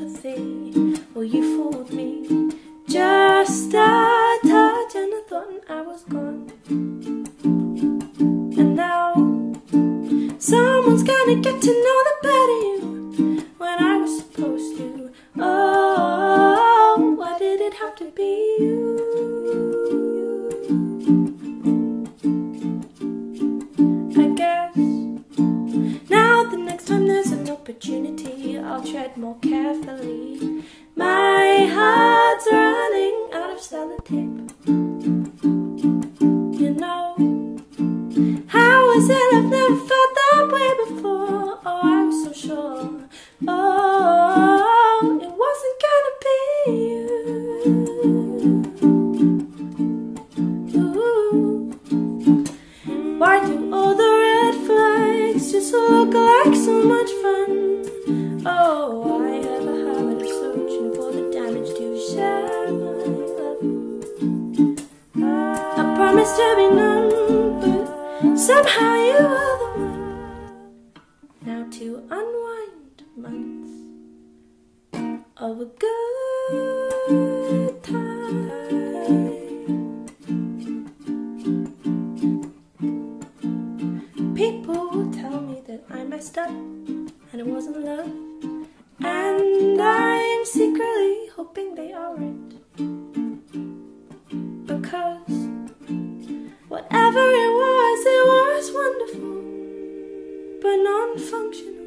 empathy. Well, you fooled me. Just a touch and a thought, and I was gone. And now someone's gonna get to know the tread more carefully. My heart's running out of sellotape. You know, how is it I've never felt that way before? Oh, I was so sure. Oh, it wasn't gonna be you. Why do all the red flags just look like so much fun? I have a habit of searching for the damage to share. I promised to be numb, but somehow you are the one. Now to unwind months of a good time. People tell me that I messed up and it wasn't love. And I'm secretly hoping they are right. Because whatever it was, it was wonderful, but non functional.